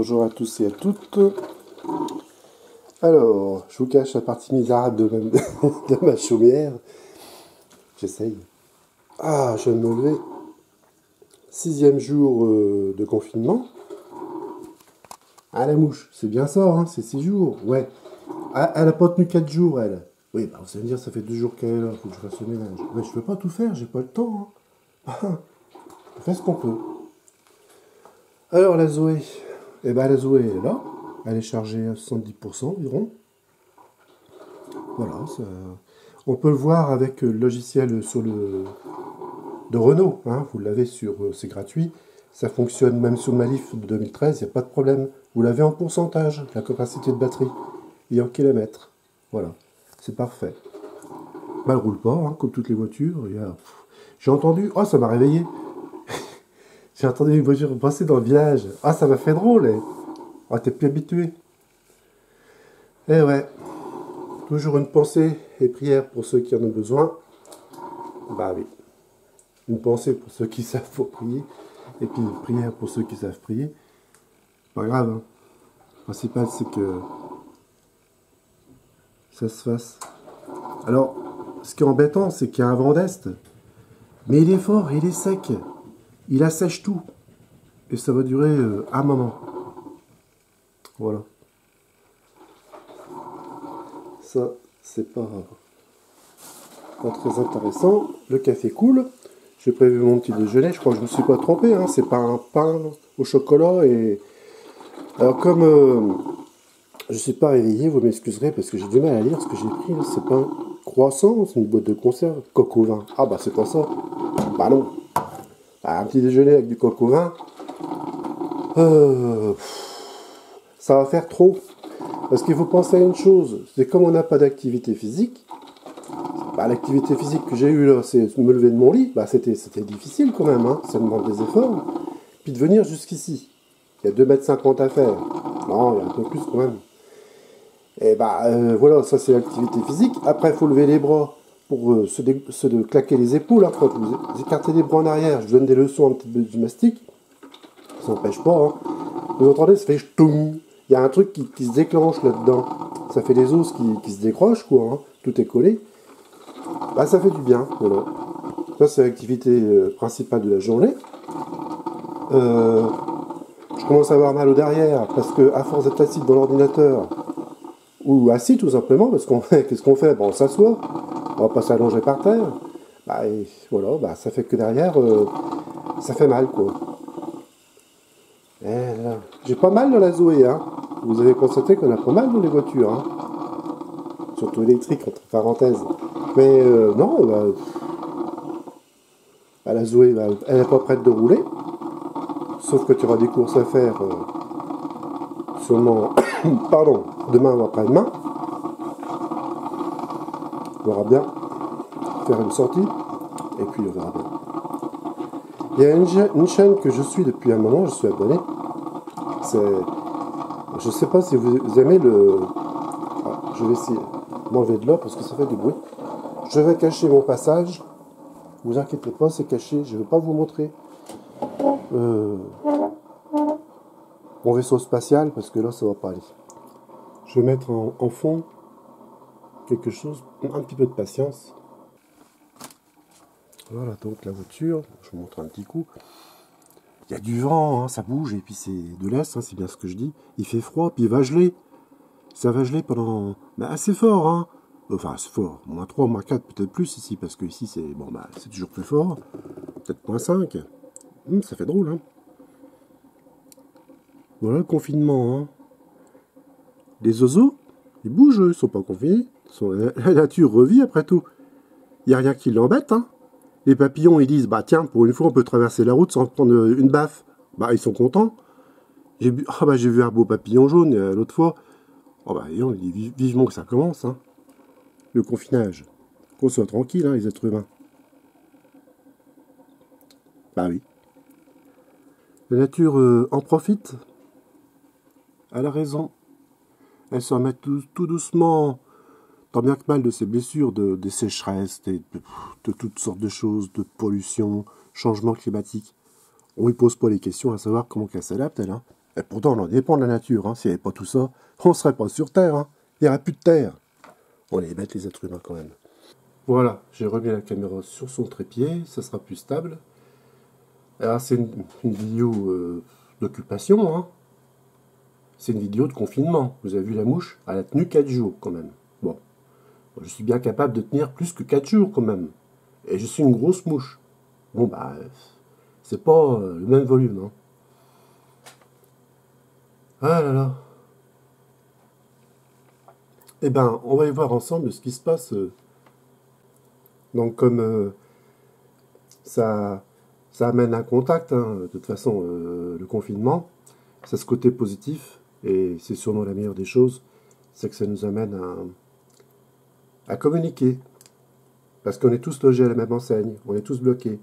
Bonjour à tous et à toutes. Alors, je vous cache la partie misérable de ma, de chaumière. J'essaye. Ah, je viens de me lever. Sixième jour euh, de confinement. Ah, la mouche, c'est bien ça, hein, c'est six jours. Ouais. Ah, elle a pas tenu quatre jours, elle. Oui, bah, vous allez me dire, ça fait deux jours qu'elle est là, faut que je fasse le ménage. Mais je peux pas tout faire, j'ai pas le temps. Hein. on fait ce qu'on peut. Alors, la Zoé. Eh ben, la Zoé est là. Elle est chargée à 70% environ. Voilà, on peut le voir avec le logiciel sur le de Renault. Hein. Vous l'avez sur, euh, c'est gratuit. Ça fonctionne même sur le Malif de 2013, il n'y a pas de problème. Vous l'avez en pourcentage, la capacité de batterie, et en kilomètres. Voilà, c'est parfait. Bah, elle roule pas, hein, comme toutes les voitures. J'ai entendu, oh, ça m'a réveillé. J'ai entendu une voiture passer dans le village. Ah, ça m'a fait drôle. Eh. Ah, t'es plus habitué. Eh ouais. Toujours une pensée et prière pour ceux qui en ont besoin. Bah oui. Une pensée pour ceux qui savent pour prier. Et puis une prière pour ceux qui savent prier. Pas grave. Hein. Le principal, c'est que ça se fasse. Alors, ce qui est embêtant, c'est qu'il y a un vent d'est. Mais il est fort, il est sec. Il assèche tout. Et ça va durer euh, un moment. Voilà. Ça, c'est pas, pas très intéressant. Le café coule. J'ai prévu mon petit déjeuner. Je crois que je ne me suis pas trompé. Hein. C'est pas un pain au chocolat. Et alors comme euh, je ne suis pas réveillé, vous m'excuserez parce que j'ai du mal à lire ce que j'ai pris. C'est pas un croissant, c'est une boîte de conserve, coq au vin. Ah bah c'est pas ça. Bah non. Bah, un petit déjeuner avec du coq au vin. Euh, ça va faire trop. Parce qu'il faut penser à une chose, c'est comme on n'a pas d'activité physique, bah, l'activité physique que j'ai eue là, c'est me lever de mon lit, bah, c'était, difficile quand même, hein. ça demande des efforts. Puis de venir jusqu'ici, il y a 2,50 m à faire. Non, il y a un peu plus quand même. Et bah euh, voilà, ça c'est l'activité physique. Après, il faut lever les bras pour euh, se, de claquer les épaules. Hein. vous écartez les bras en arrière. Je donne des leçons un petit peu de gymnastique. Ça n'empêche pas. Hein. Vous entendez, ça fait ch'toum il y a un truc qui, se déclenche là-dedans. Ça fait des os qui, se décrochent, quoi. Hein. Tout est collé. Bah, ça fait du bien, voilà. Ça, c'est l'activité euh, principale de la journée. Euh, je commence à avoir mal au derrière parce que, à force d'être assis dans l'ordinateur, ou assis tout simplement, parce qu'on qu'est-ce qu'on fait? Bon, On s'assoit, on va pas s'allonger par terre. Bah, voilà, bah, ça fait que derrière, euh, ça fait mal, quoi. Eh J'ai pas mal dans la Zoé, hein. Vous avez constaté qu'on a pas mal dans les voitures, hein. Surtout électriques, entre parenthèses. Mais euh, non, bah, la Zoé, elle n'est pas prête de rouler. Sauf que tu auras des courses à faire euh, pardon, demain ou après-demain. Verra bien faire une sortie. Et puis on verra bien. Il y a une, chaîne que je suis depuis un moment, je suis abonné. C'est, je sais pas si vous aimez le. Ah, je vais essayer m'enlever de là parce que ça fait du bruit. Je vais cacher mon passage. Vous inquiétez pas, c'est caché. Je ne vais pas vous montrer euh, mon vaisseau spatial parce que là, ça va pas aller. Je vais mettre en fond quelque chose, un petit peu de patience. Voilà donc la voiture, je vous montre un petit coup. Il y a du vent, hein, ça bouge, et puis c'est de l'Est, hein, c'est bien ce que je dis. Il fait froid, puis il va geler. Ça va geler pendant bah, assez fort, hein. Enfin, c'est fort, moins 3, moins 4, peut-être plus ici, parce que ici c'est bon bah c'est toujours plus fort. Peut-être moins 5. Hum, ça fait drôle, hein. Voilà le confinement, hein. Les oiseaux, ils bougent, ils sont pas confinés. La nature revit après tout. Il n'y a rien qui l'embête, hein. Les papillons, ils disent, bah tiens, pour une fois, on peut traverser la route sans prendre une baffe. Bah, ils sont contents. J'ai vu, ah, bah, vu un beau papillon jaune euh, l'autre fois. Oh bah, on dit vivement que ça commence, hein. Le confinage. Qu'on soit tranquille, hein, les êtres humains. Bah oui. La nature euh, en profite. Elle a raison. Elle se remet tout doucement tant bien que mal de ces blessures, de, des sécheresses, de, toutes sortes de choses, de pollution, changement climatique. On ne lui pose pas les questions à savoir comment qu'elle s'adapte, elle. Hein. Et pourtant, on en dépend de la nature. Hein. S'il n'y avait pas tout ça, on ne serait pas sur Terre. Hein. Il n'y aurait plus de Terre. On est bêtes, les êtres humains, quand même. Voilà, j'ai remis la caméra sur son trépied, ça sera plus stable. Alors, c'est une, vidéo euh, d'occupation. C'est une vidéo de confinement. Vous avez vu la mouche? Elle a tenu 4 jours, quand même. Je suis bien capable de tenir plus que 4 jours, quand même. Et je suis une grosse mouche. Bon, bah, c'est pas euh, le même volume, hein. Ah là là. Eh ben, on va y voir ensemble ce qui se passe. Euh. Donc, comme euh, ça, ça amène un contact, hein, de toute façon, le confinement, ça ce côté positif, et c'est sûrement la meilleure des choses, c'est que ça nous amène à, à communiquer. Parce qu'on est tous logés à la même enseigne, on est tous bloqués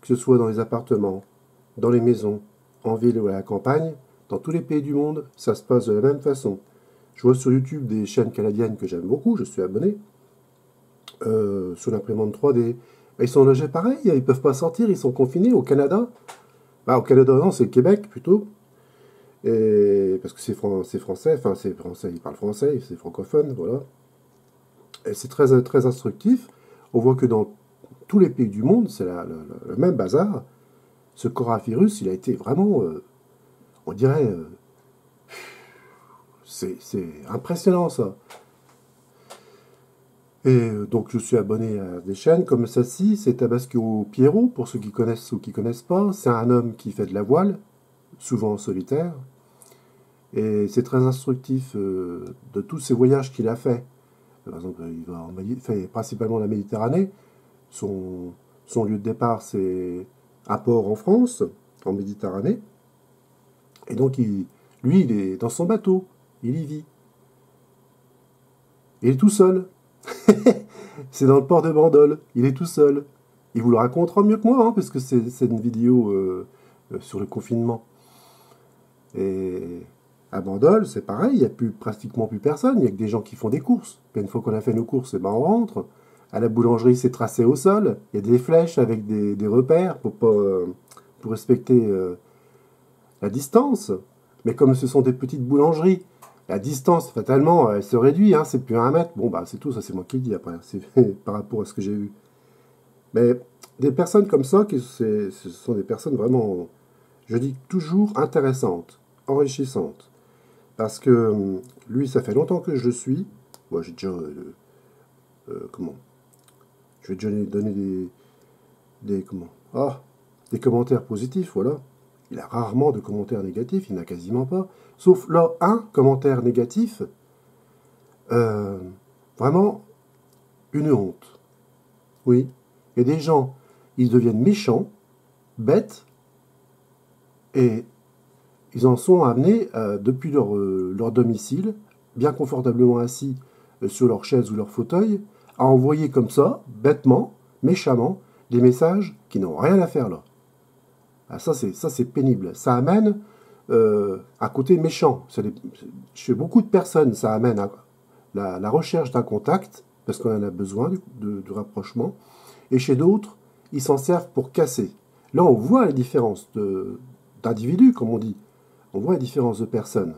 que ce soit dans les appartements, dans les maisons, en ville ou à la campagne, dans tous les pays du monde, ça se passe de la même façon. Je vois sur YouTube des chaînes canadiennes que j'aime beaucoup, je suis abonné, euh, sur l'imprimante 3D. Ils sont logés pareil, ils peuvent pas sortir, ils sont confinés au Canada. Bah, au Canada, non, c'est le Québec plutôt. Et, parce que c'est français, enfin c'est français, ils parlent français, c'est francophone, voilà. Et c'est très, très instructif. On voit que dans tous les pays du monde, c'est le, même bazar. Ce coronavirus, il a été vraiment, euh, on dirait, euh, c'est impressionnant ça. Et euh, donc je suis abonné à des chaînes comme celle-ci, c'est Tabasco Pierrot, pour ceux qui connaissent ou qui connaissent pas. C'est un homme qui fait de la voile, souvent en solitaire. Et c'est très instructif de tous ces voyages qu'il a fait. Par exemple, il va en, fait principalement la Méditerranée, son, lieu de départ, c'est un port en France, en Méditerranée. Et donc, lui, il est dans son bateau, il y vit. Il est tout seul. c'est dans le port de Bandol, il est tout seul. Il vous le racontera mieux que moi, hein, parce que c'est une vidéo euh, euh, sur le confinement. Et à Bandol, c'est pareil, il n'y a plus, pratiquement plus personne, il n'y a que des gens qui font des courses. une fois qu'on a fait nos courses, eh ben on rentre. À la boulangerie, c'est tracé au sol. Il y a des flèches avec des, repères pour, pas, euh, respecter euh, la distance. Mais comme ce sont des petites boulangeries, la distance, fatalement, elle se réduit. Hein, c'est plus un mètre. Bon, bah, c'est tout. Ça, c'est moi qui le dis après. C'est par rapport à ce que j'ai vu. Mais des personnes comme ça, ce sont des personnes vraiment, je dis toujours intéressantes, enrichissantes. Parce que lui, ça fait longtemps que je le suis. Moi, j'ai déjà. Euh, comment? Je vais déjà donner des, des, comment, ah, des commentaires positifs, voilà. Il a rarement de commentaires négatifs, il n'a quasiment pas. Sauf là, un commentaire négatif, euh, vraiment une honte. Oui. Et des gens, ils deviennent méchants, bêtes, et ils en sont amenés, euh, depuis leur, euh, leur, domicile, bien confortablement assis sur leur chaise ou leur fauteuil, à envoyer comme ça, bêtement, méchamment, des messages qui n'ont rien à faire là. Ah, ça, c'est, pénible. Ça amène euh, un côté méchant. chez beaucoup de personnes, ça amène la, recherche d'un contact, parce qu'on en a besoin du, du rapprochement. Et chez d'autres, ils s'en servent pour casser. Là, on voit la différence d'individus, comme on dit. On voit la différence de personnes.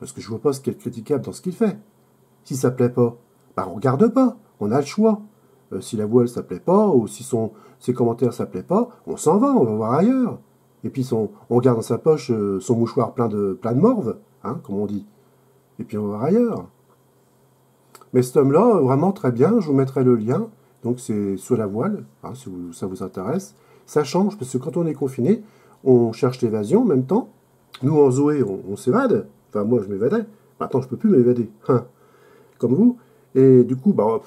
Parce que je ne vois pas ce qui est critiquable dans ce qu'il fait. Si ça plaît pas, bah, on regarde pas, on a le choix. Euh, si la voile ça plaît pas, ou si son, ses commentaires ça plaît pas, on s'en va, on va voir ailleurs. Et puis on garde dans sa poche euh, son mouchoir plein de, plein de morve, hein, comme on dit. Et puis on va voir ailleurs. Mais cet homme-là, vraiment très bien, je vous mettrai le lien. Donc c'est sur la voile, hein, si ça vous intéresse. Ça change, parce que quand on est confiné, on cherche l'évasion en même temps. Nous, en Zoé, on, s'évade. Enfin, moi, je m'évadais. Maintenant, je peux plus m'évader. Hein. Comme vous. Et du coup, bah,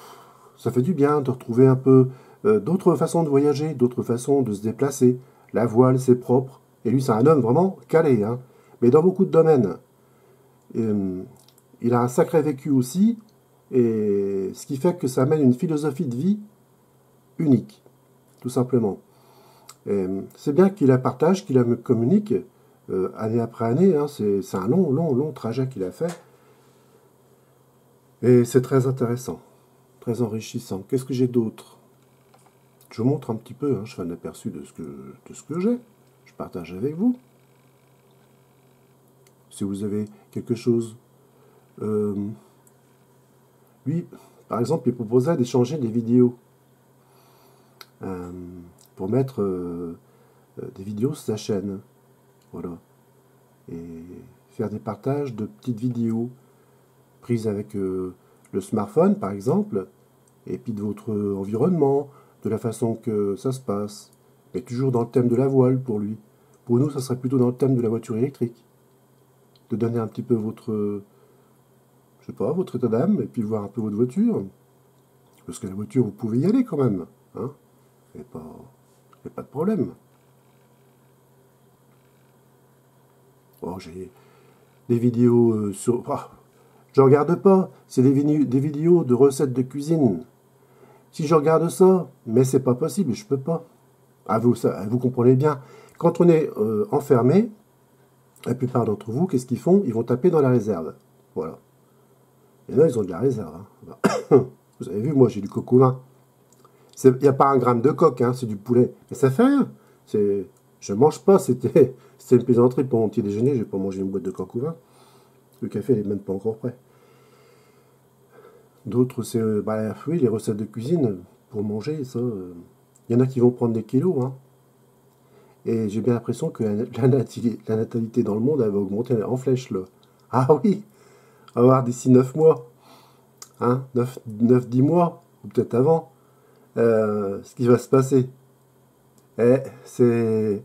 ça fait du bien de retrouver un peu euh, d'autres façons de voyager, d'autres façons de se déplacer. La voile, c'est propre. Et lui, c'est un homme vraiment calé, hein, mais dans beaucoup de domaines. Euh, il a un sacré vécu aussi, et ce qui fait que ça amène une philosophie de vie unique, tout simplement. C'est bien qu'il la partage, qu'il la communique euh, année après année. Hein, c'est un long, long, long trajet qu'il a fait. Et c'est très intéressant, très enrichissant. Qu'est-ce que j'ai d'autre? Je vous montre un petit peu, hein, je fais un aperçu de ce que, que j'ai. Je partage avec vous. si vous avez quelque chose. Euh, lui, par exemple, il proposait d'échanger des vidéos euh, pour mettre des vidéos sur sa chaîne. Voilà. Et faire des partages de petites vidéos prises avec le smartphone, par exemple, et puis de votre environnement, de la façon que ça se passe, mais toujours dans le thème de la voile pour lui. Pour nous, ça serait plutôt dans le thème de la voiture électrique. De donner un petit peu votre, je sais pas, votre état d'âme, et puis voir un peu votre voiture. Parce que la voiture, vous pouvez y aller quand même. Hein Il n'y a, pas de problème. Oh, j'ai des vidéos euh, sur... Ah, je regarde pas, c'est des, vidéos de recettes de cuisine. Si je regarde ça, mais c'est pas possible, je peux pas. Ah, vous, ça, vous comprenez bien. Quand on est euh, enfermé, la plupart d'entre vous, qu'est-ce qu'ils font? Ils vont taper dans la réserve. Voilà. Et là, ils ont de la réserve. Hein. vous avez vu, moi, j'ai du au vin. Il n'y a pas un gramme de coq, hein, c'est du poulet. Mais ça fait. Je mange pas, c'était une plaisanterie pour mon petit déjeuner, je vais pas manger une boîte de coq au vin. Le café n'est même pas encore prêt. D'autres, c'est euh, bah, oui, les recettes de cuisine pour manger, ça. Il euh, y en a qui vont prendre des kilos. Hein. Et j'ai bien l'impression que la, natalité, dans le monde, elle va augmenter en flèche. Là. Ah oui, on va voir d'ici 9 mois, hein, 9-10 mois, ou peut-être avant, euh, ce qui va se passer. Et c'est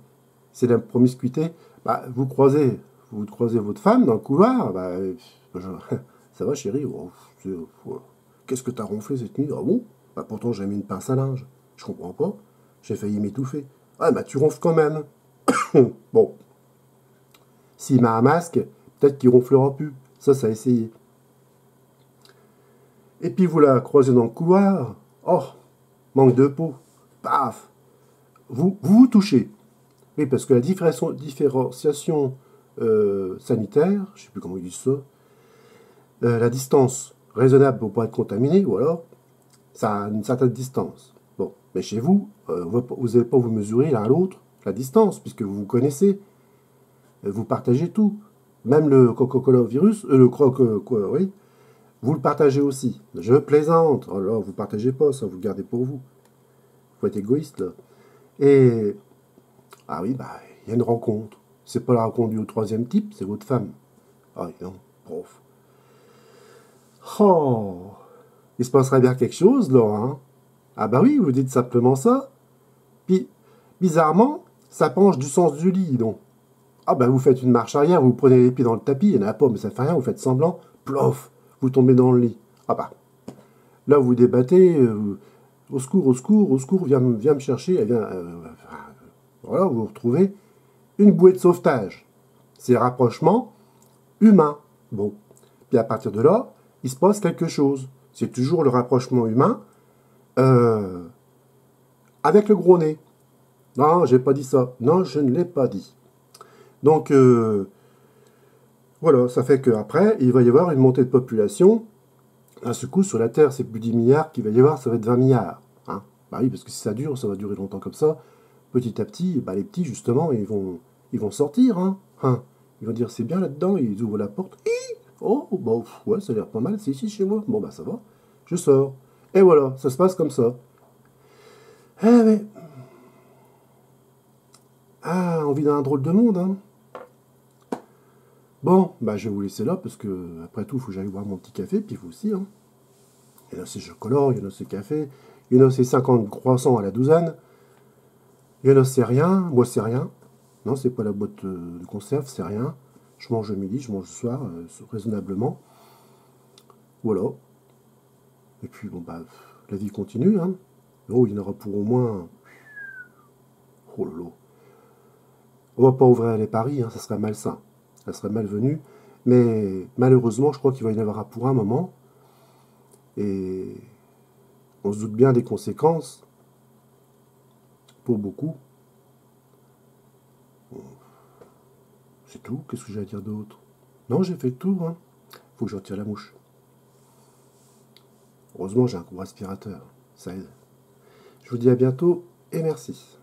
la promiscuité. Bah, vous croisez, vous croisez votre femme dans le couloir, bah, ça va chérie, oh, Qu'est-ce que t'as ronflé cette nuit? Ah bon? Bah pourtant j'ai mis une pince à linge. Je comprends pas. J'ai failli m'étouffer. Ah bah tu ronfles quand même. bon. S'il m'a un masque, peut-être qu'il ronflera plus. Ça, ça a essayé. Et puis vous la croisez dans le couloir. Oh, manque de peau. Paf Vous vous, vous touchez. Oui, parce que la différenciation euh, sanitaire, je ne sais plus comment ils disent ça, euh, la distance raisonnable pour pas être contaminé, ou alors ça a une certaine distance. Bon, mais chez vous, euh, vous n'allez pas vous mesurer l'un à l'autre la distance, puisque vous vous connaissez, vous partagez tout. Même le Coca-Cola virus, le croc, quoi, oui, vous le partagez aussi. Je plaisante. Alors, vous partagez pas, ça vous le gardez pour vous. Faut être égoïste, là. Et, ah oui, bah, il y a une rencontre. C'est pas la rencontre du troisième type, c'est votre femme. Ah non, prof. Oh, il se passerait bien quelque chose, là, hein Ah bah oui, vous dites simplement ça. Puis, bizarrement, ça penche du sens du lit, donc. Ah bah vous faites une marche arrière, vous prenez les pieds dans le tapis, il n'y en a pas, mais ça fait rien, vous faites semblant, plof, vous tombez dans le lit. Ah bah, là vous débattez, euh, au secours, au secours, au secours, viens, me chercher, elle euh, voilà, vous retrouvez une bouée de sauvetage. C'est rapprochement humain. Bon, puis à partir de là, il se passe quelque chose. C'est toujours le rapprochement humain euh, avec le gros nez. Non, j'ai pas dit ça. Non, je ne l'ai pas dit. Donc, euh, voilà, ça fait qu'après, il va y avoir une montée de population. Ce coup, sur la Terre, c'est plus 10 milliards qu'il va y avoir, ça va être 20 milliards. Hein bah oui, parce que si ça dure, ça va durer longtemps comme ça. Petit à petit, bah les petits, justement, ils vont, ils vont sortir. Hein, hein. Ils vont dire, c'est bien là-dedans, ils ouvrent la porte. Oh, bon, ouais, ça a l'air pas mal, c'est ici chez moi. Bon, bah ça va. Je sors. Et voilà, ça se passe comme ça. Eh mais... Ah, on vit dans un drôle de monde, hein. Bon, bah je vais vous laisser là, parce que, après tout, il faut que j'aille boire mon petit café, puis vous aussi, hein. Il y en a ces chocolats, il y en a ces cafés, il y en a ces 50 croissants à la douzaine. Il y en a c'est rien, moi c'est rien. Non, c'est pas la boîte de conserve, c'est rien. Je mange le midi, je mange le soir, euh, raisonnablement. Voilà. Et puis, bon, bah, la vie continue. Hein. Oh, il y en aura pour au moins. Oh là. On va pas ouvrir les paris, hein, ça serait malsain. Ça serait malvenu. Mais malheureusement, je crois qu'il va y en avoir pour un moment. Et on se doute bien des conséquences pour beaucoup. C'est tout. Qu'est-ce que j'ai à dire d'autre? Non, j'ai fait tout. Hein. Faut que je retire la mouche. Heureusement, j'ai un gros aspirateur. Ça aide. Je vous dis à bientôt et merci.